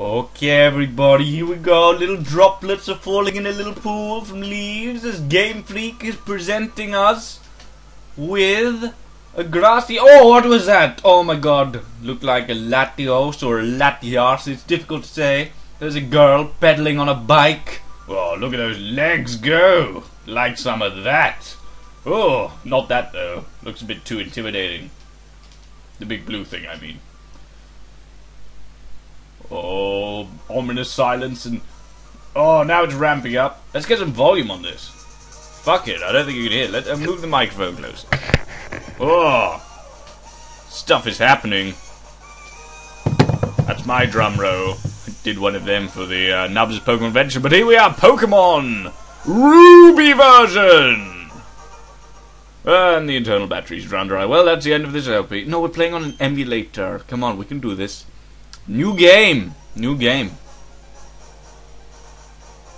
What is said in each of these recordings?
Okay, everybody, here we go. Little droplets are falling in a little pool from leaves as Game Freak is presenting us with a grassy. Oh, what was that? Oh my god. Looked like a latios or a latias. It's difficult to say. There's a girl pedaling on a bike. Oh, look at those legs go. Like some of that. Oh, not that though. Looks a bit too intimidating. The big blue thing, I mean. Oh, ominous silence and... Oh, now it's ramping up. Let's get some volume on this. Fuck it, I don't think you can hear. Let's uh, move the microphone closer. Oh, stuff is happening. That's my drum roll. I did one of them for the uh, Nubs Pokemon Adventure, but here we are, Pokemon Ruby version! And the internal batteries run dry. Well, that's the end of this LP. No, we're playing on an emulator. Come on, we can do this. New game! New game.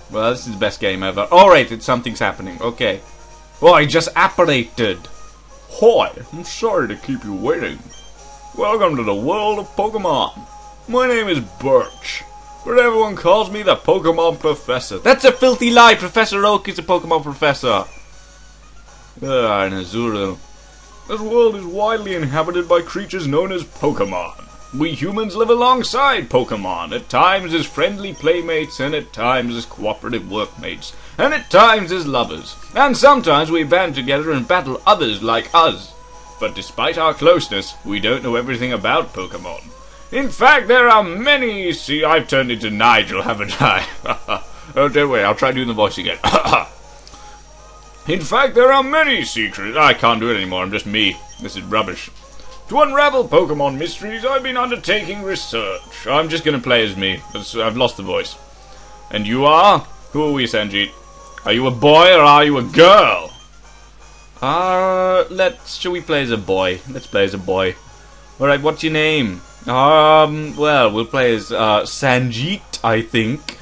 Well, this is the best game ever. Alright, something's happening. Okay. Oh, I just apparated. Hi, I'm sorry to keep you waiting. Welcome to the world of Pokemon. My name is Birch, but everyone calls me the Pokemon Professor. That's a filthy lie! Professor Oak is a Pokemon Professor. Ah, Nazuru. This world is widely inhabited by creatures known as Pokemon. We humans live alongside Pokemon, at times as friendly playmates, and at times as cooperative workmates, and at times as lovers. And sometimes we band together and battle others like us. But despite our closeness, we don't know everything about Pokemon. In fact, there are many. See, I've turned into Nigel, haven't I? oh, don't worry, I'll try doing the voice again. In fact, there are many secrets. I can't do it anymore, I'm just me. This is rubbish. To unravel Pokemon mysteries, I've been undertaking research. I'm just to play as me. I've lost the voice. And you are? Who are we, Sanjit? Are you a boy or are you a girl? Uh, let's, shall we play as a boy? Let's play as a boy. Alright, what's your name? Um, well, we'll play as, uh, Sanjit, I think.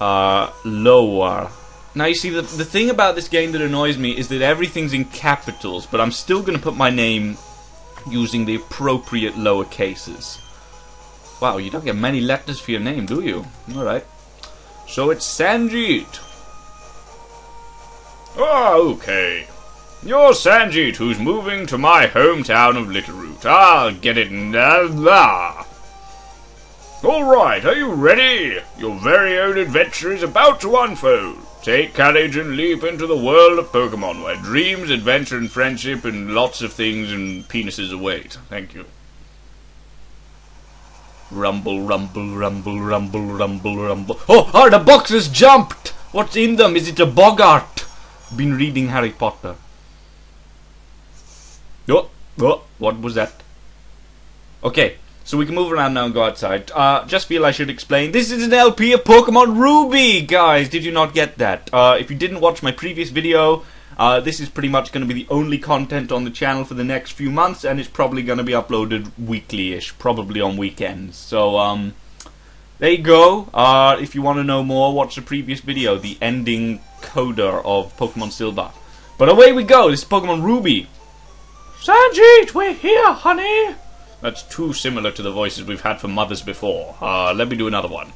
Uh, lower. Now, you see, the, the thing about this game that annoys me is that everything's in capitals, but I'm still to put my name using the appropriate lower cases. Wow, you don't get many letters for your name, do you? Alright. So it's Sanjit. Ah, okay. You're Sanjit, who's moving to my hometown of Littleroot. I'll get it now. Alright, are you ready? Your very own adventure is about to unfold. Take courage and leap into the world of Pokemon, where dreams, adventure, and friendship, and lots of things and penises await. Thank you. Rumble, rumble, rumble, rumble, rumble, rumble. Oh, oh, the boxes jumped! What's in them? Is it a Boggart? Been reading Harry Potter. Oh, oh, what was that? Okay, so we can move around now and go outside. Uh, just feel I should explain. This is an LP of Pokemon Ruby, guys. Did you not get that? Uh, if you didn't watch my previous video, uh, this is pretty much going to be the only content on the channel for the next few months, and it's probably going to be uploaded weekly-ish, probably on weekends. So, um, there you go. Uh, if you want to know more, watch the previous video, the ending coda of Pokemon Silver. But away we go. This is Pokemon Ruby. Sanjit, we're here, honey. That's too similar to the voices we've had from mothers before. Uh, let me do another one.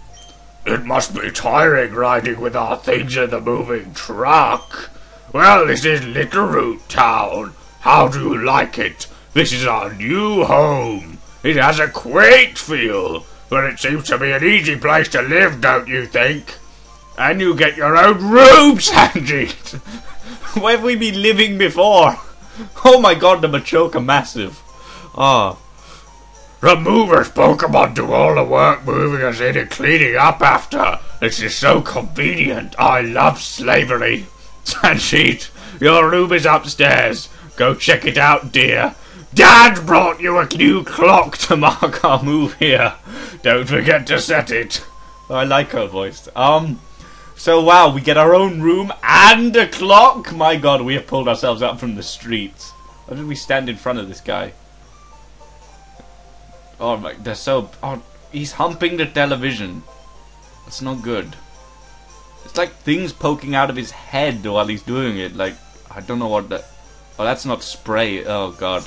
It must be tiring riding with our things in the moving truck. Well, this is Littleroot Town. How do you like it? This is our new home. It has a quaint feel, but it seems to be an easy place to live, don't you think? And you get your own room, Sanjit. Where have we been living before? Oh my god, the Machoke massive. Ah. Oh. The movers Pokemon do all the work moving us in and cleaning up after. This is so convenient. I love slavery. Sanjit, your room is upstairs. Go check it out, dear. Dad brought you a new clock to mark our move here. Don't forget to set it. I like her voice. Um, so wow, we get our own room and a clock. My God, we have pulled ourselves up from the streets. Why did we stand in front of this guy? Oh my, they're so. Oh, he's humping the television. That's not good. It's like things poking out of his head while he's doing it. Like I don't know what that. Oh, that's not spray. Oh god.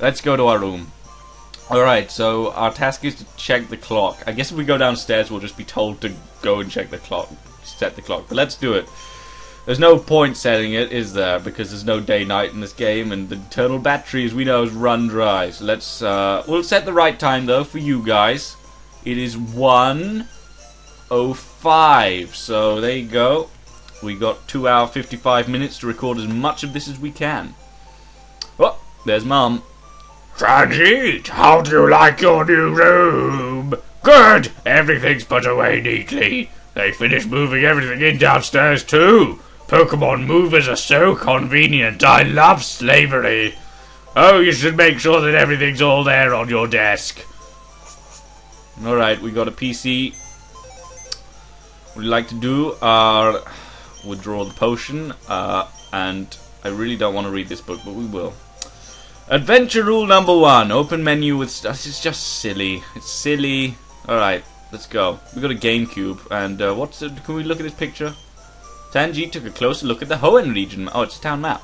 Let's go to our room. Alright, so our task is to check the clock. I guess if we go downstairs, we'll just be told to go and check the clock, set the clock. But let's do it. There's no point setting it, is there? Because there's no day-night in this game, and the internal battery, as we know, is run dry. So let's, uh, we'll set the right time, though, for you guys. It is 1.05, so there you go. We got 2 hour 55 minutes to record as much of this as we can. Oh, there's Mum. Sanjit, how do you like your new room? Good! Everything's put away neatly. They finished moving everything in downstairs too. Pokemon movers are so convenient. I love slavery. Oh, you should make sure that everything's all there on your desk. Alright, we got a PC. What we like to do are withdraw the potion, uh, and I really don't want to read this book, but we will. Adventure rule number one: open menu with stuff. It's just silly. It's silly. All right, let's go. We got a GameCube, and uh, what's it? Can we look at this picture? Sanjit took a closer look at the Hoenn region. Oh, it's a town map.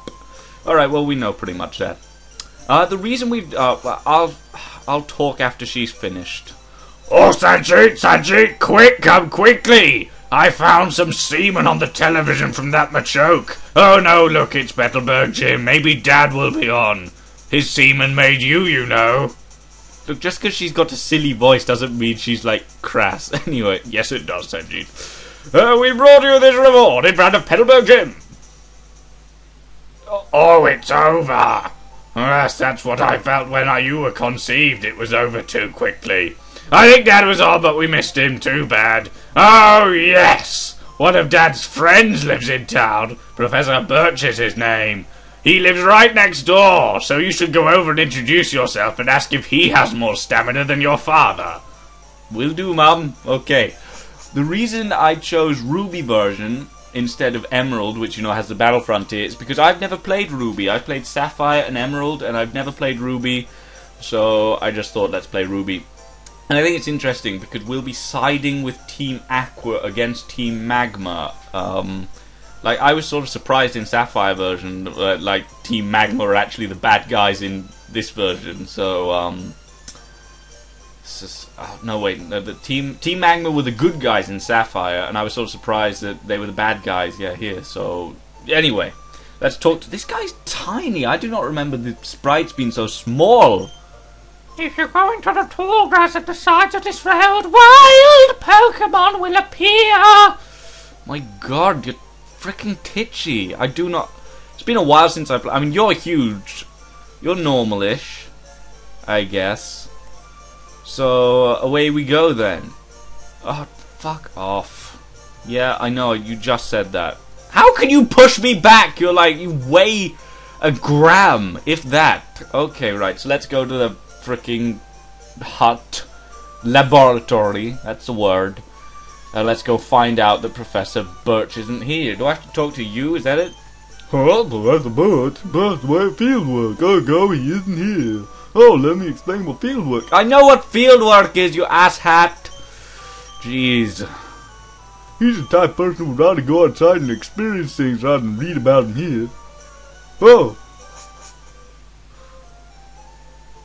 All right, well we know pretty much that. Uh, the reason we, uh, I'll, I'll talk after she's finished. Oh, Sanjit, Sanjit, quick, come quickly! I found some semen on the television from that Machoke. Oh no, look, it's Petalburg Gym. Maybe Dad will be on. His semen made you, you know. Look, just because she's got a silly voice doesn't mean she's like crass. Anyway, yes, it does, Sanjit. Uh, we brought you this reward in front of Petalburg Gym. Oh, it's over. Yes, that's what I felt when I, you were conceived. It was over too quickly. I think Dad was on, but we missed him too bad. Oh, yes! One of Dad's friends lives in town. Professor Birch is his name. He lives right next door, so you should go over and introduce yourself and ask if he has more stamina than your father. Will do, Mum. Okay. The reason I chose Ruby version instead of Emerald, which you know has the Battle Frontier, is because I've never played Ruby. I've played Sapphire and Emerald, and I've never played Ruby. So I just thought let's play Ruby. And I think it's interesting because we'll be siding with Team Aqua against Team Magma. Um, like I was sort of surprised in Sapphire version, uh, like Team Magma are actually the bad guys in this version. So um, oh, no wait, no, the Team Team Magma were the good guys in Sapphire, and I was sort of surprised that they were the bad guys. Yeah, here. So anyway, let's talk to this guy's tiny. I do not remember the sprites being so small. If you go into the tall grass at the sides of this road, wild Pokemon will appear! My god, you're freaking titchy. I do not... It's been a while since I've... I mean, you're huge. You're normalish, I guess. So, uh, away we go then. Oh, fuck off. Yeah, I know, you just said that. How can you push me back? You're like, you weigh a gram, if that. Okay, right, so let's go to the freaking hut laboratory. That's the word. Uh, let's go find out that Professor Birch isn't here. Do I have to talk to you? Is that it? Hello, Professor Birch. Where fieldwork? Oh, go, he isn't here. Oh, let me explain what fieldwork. I know what field work is, you asshat. Jeez. He's the type of person who would rather go outside and experience things rather than read about them here. Oh,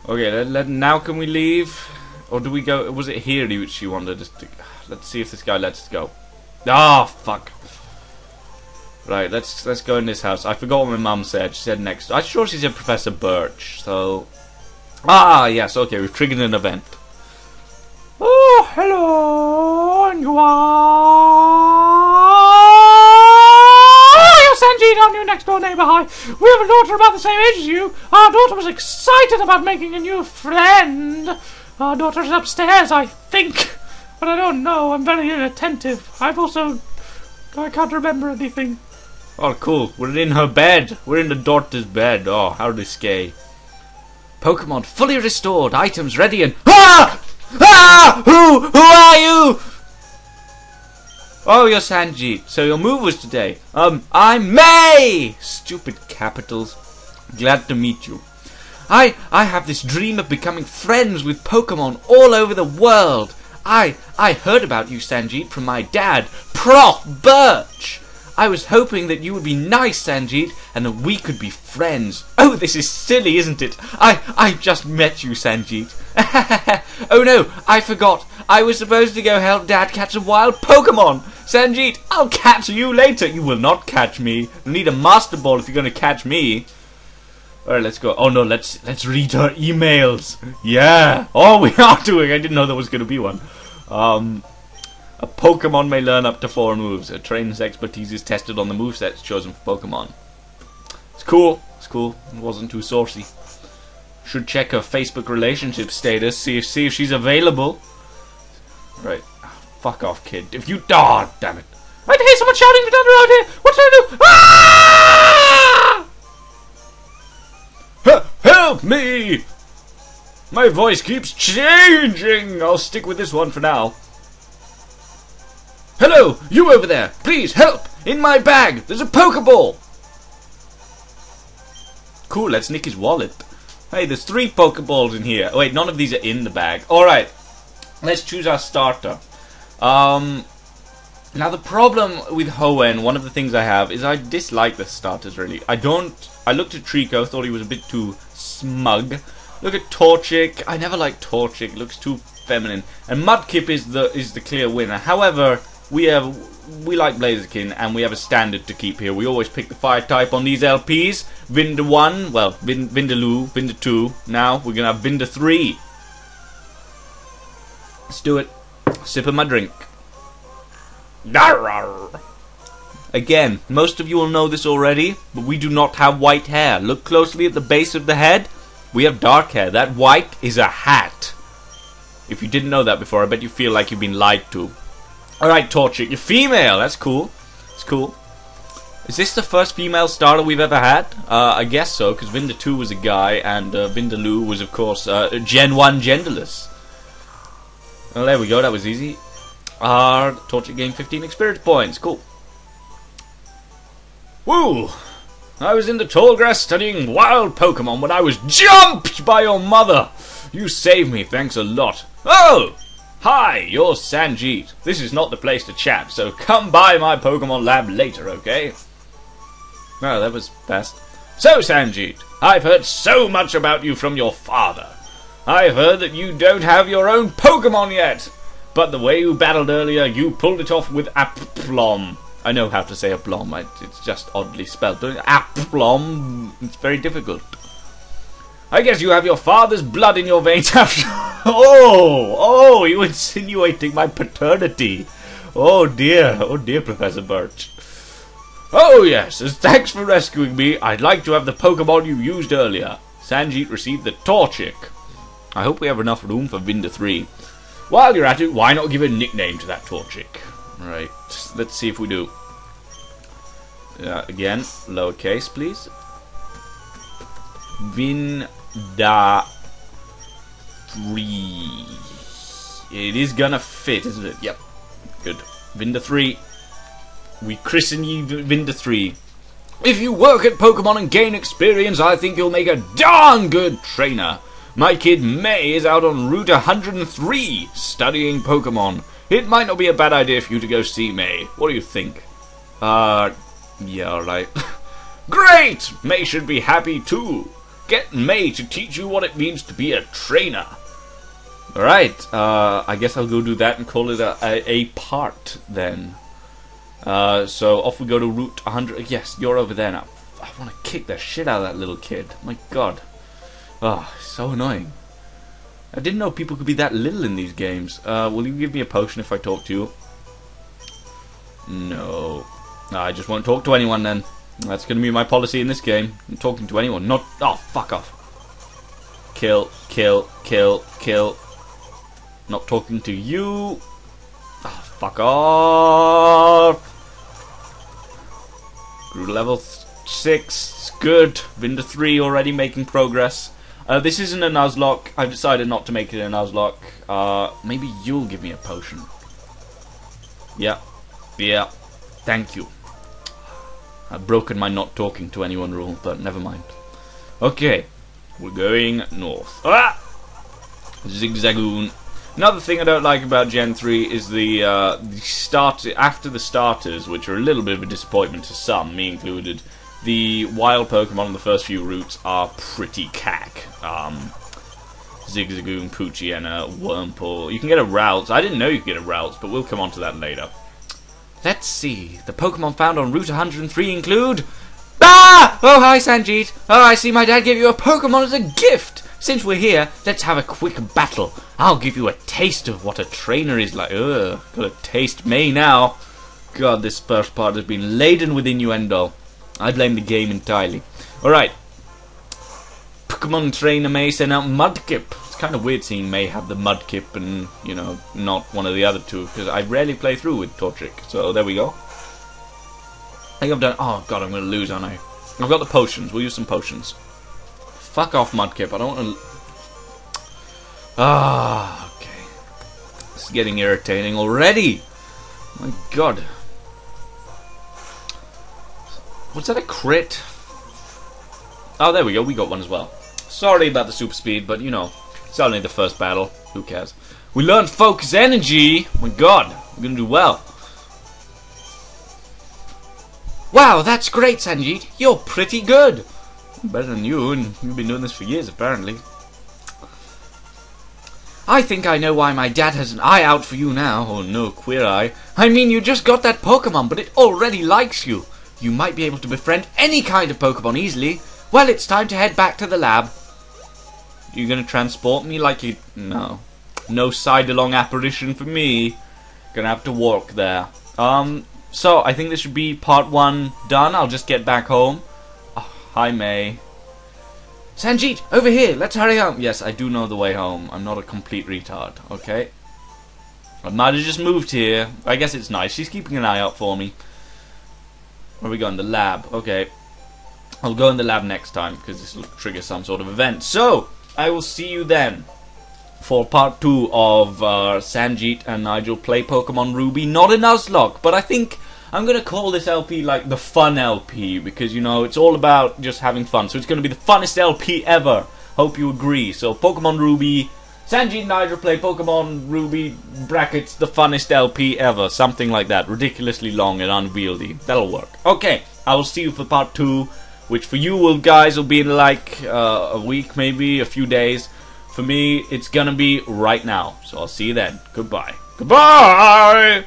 Okay, let, let, now can we leave? Or do we go... Was it here which she wanted us to... Let's see if this guy lets us go. Ah, oh, fuck. Right, let's let's go in this house. I forgot what my mum said. She said next... I'm sure she said Professor Birch, so... Ah, yes, okay, we've triggered an event. Oh, hello, and you are... Sanjit, our new next door neighbor. Hi. We have a daughter about the same age as you. Our daughter was excited about making a new friend. Our daughter's upstairs, I think. But I don't know. I'm very inattentive. I've also. I can't remember anything. Oh, cool. We're in her bed. We're in the daughter's bed. Oh, how risque. Pokemon fully restored. Items ready and. Ah! Ah! Who? Who are you? Oh, you're Sanjit. So your move was today. Um, I'm May! Stupid capitals. Glad to meet you. I, I have this dream of becoming friends with Pokemon all over the world. I, I heard about you, Sanjit, from my dad, Prof. Birch. I was hoping that you would be nice, Sanjit, and that we could be friends. Oh, this is silly, isn't it? I I just met you, Sanjit. oh no, I forgot. I was supposed to go help Dad catch a wild Pokemon. Sanjit, I'll catch you later. You will not catch me. You'll need a Master Ball if you're going to catch me. All right, let's go. Oh no, let's let's read her emails. Yeah. Oh, we are doing. I didn't know there was going to be one. Um, a Pokemon may learn up to four moves. A trainer's expertise is tested on the movesets chosen for Pokemon. It's cool. It's cool. It wasn't too saucy. Should check her Facebook relationship status. See if see if she's available. Right. Ah, fuck off, kid. If you. Oh, damn it. Wait, hear someone shouting down around here! What should I do? Ah! Help me! My voice keeps changing. I'll stick with this one for now. Hello, you over there. Please help. In my bag, there's a Pokeball. Cool, let's nick his wallet. Hey, there's three Pokeballs in here. Oh, wait, none of these are in the bag. Alright, let's choose our starter. Um, now the problem with Hoenn, one of the things I have, is I dislike the starters really. I don't, I looked at Treecko, thought he was a bit too smug. Look at Torchic, I never liked Torchic, looks too feminine. And Mudkip is the is the clear winner. However, we have we like Blaziken and we have a standard to keep here. We always pick the fire type on these LPs. Vinda 1, well, Vin, Vindaloo, Vinda 2. Now we're gonna have Vinda 3. Let's do it. Sip of my drink. Again, most of you will know this already, but we do not have white hair. Look closely at the base of the head. We have dark hair. That white is a hat. If you didn't know that before, I bet you feel like you've been lied to. Alright, Torchic, you're female. That's cool. It's cool. Is this the first female starter we've ever had? Uh, I guess so, because Vinda 2 was a guy, and uh, Vindaloo was, of course, uh, Gen 1 genderless. Well, there we go, that was easy. Our Torchic gained 15 experience points. Cool. Woo! I was in the tall grass studying wild Pokemon when I was jumped by your mother. You saved me, thanks a lot. Oh! Hi, you're Sanjit. This is not the place to chat, so come by my Pokemon lab later, okay? Oh, that was fast. So, Sanjit, I've heard so much about you from your father. I've heard that you don't have your own Pokemon yet. But the way you battled earlier, you pulled it off with Aplomb. I know how to say Aplomb, it's just oddly spelled. Aplomb, it's very difficult. I guess you have your father's blood in your veins after. Oh, oh, you insinuating my paternity. Oh dear, oh dear, Professor Birch. Oh yes, as thanks for rescuing me, I'd like to have the Pokemon you used earlier. Sanjit received the Torchic. I hope we have enough room for Vinda 3. While you're at it, why not give a nickname to that Torchic? Right, let's see if we do. Uh, again, lowercase, please. Vinda 3. It is gonna fit, isn't it? Yep. Good. Vinda 3. We christen you Vinda 3. If you work at Pokemon and gain experience, I think you'll make a darn good trainer. My kid May is out on Route 103 studying Pokemon. It might not be a bad idea for you to go see May. What do you think? Uh, yeah, alright. Great! May should be happy too. Get May to teach you what it means to be a trainer. Alright, uh, I guess I'll go do that and call it a, a, a part then. Uh, so off we go to Route 100. Yes, you're over there now. I want to kick the shit out of that little kid. My god. Oh, so annoying. I didn't know people could be that little in these games. Uh, will you give me a potion if I talk to you? No. no I just won't talk to anyone then. That's going to be my policy in this game. I'm talking to anyone. Not. Oh, fuck off. Kill, kill, kill, kill. Not talking to you. Oh, fuck off. Grew level 6. Good. Been 3 already, making progress. Uh, this isn't a Nuzlocke. I've decided not to make it a Nuzlocke. Uh, maybe you'll give me a potion. Yeah. Yeah. Thank you. I've broken my not talking to anyone rule, but never mind. Okay. We're going north. Ah! Zigzagoon. Another thing I don't like about Gen 3 is the, uh, the start after the starters, which are a little bit of a disappointment to some, me included. The wild Pokemon on the first few routes are pretty cack. Um, Zigzagoon, Poochyena, Wurmple. You can get a Ralts. I didn't know you could get a Ralts, but we'll come on to that later. Let's see. The Pokemon found on Route 103 include. Ah! Oh, hi, Sanjit. Oh, I see my dad gave you a Pokemon as a gift. Since we're here, let's have a quick battle. I'll give you a taste of what a trainer is like. Ugh, gotta taste me now. God, this first part has been laden with innuendo. I blame the game entirely. Alright. Pokemon Trainer May send out Mudkip. It's kind of weird seeing May have the Mudkip and, you know, not one of the other two, because I rarely play through with Torchic. So there we go. I think I've done. Oh god, I'm going to lose, aren't I? I've got the potions. We'll use some potions. Fuck off, Mudkip. I don't want to. Ah, okay. This is getting irritating already. My god. Was that a crit? Oh, there we go. We got one as well. Sorry about the super speed, but you know, it's only the first battle. Who cares? We learned focus energy. My god, we're gonna do well. Wow, that's great, Sanjit. You're pretty good. Better than you, and you've been doing this for years, apparently. I think I know why my dad has an eye out for you now. Oh no, queer eye. I mean, you just got that Pokemon, but it already likes you. You might be able to befriend any kind of Pokemon easily. Well, it's time to head back to the lab. You gonna transport me like you... No. No side-along apparition for me. Gonna have to walk there. Um, so, I think this should be part one done. I'll just get back home. Hi, May. Sanjit, over here. Let's hurry up! Yes, I do know the way home. I'm not a complete retard, okay? I might have just moved here. I guess it's nice. She's keeping an eye out for me. Where are we going? The lab. Okay. I'll go in the lab next time because this will trigger some sort of event. So, I will see you then for part two of uh, Sanjit and Nigel play Pokemon Ruby. Not a Nuzlocke, but I think I'm going to call this LP like the fun LP because, you know, it's all about just having fun. So it's going to be the funnest LP ever. Hope you agree. So, Pokemon Ruby. Sanji and Nigel play Pokemon Ruby brackets the funnest LP ever. Something like that. Ridiculously long and unwieldy. That'll work. Okay, I will see you for part two which for you will guys will be in like uh, a week maybe a few days for me it's gonna be right now so i'll see you then goodbye goodbye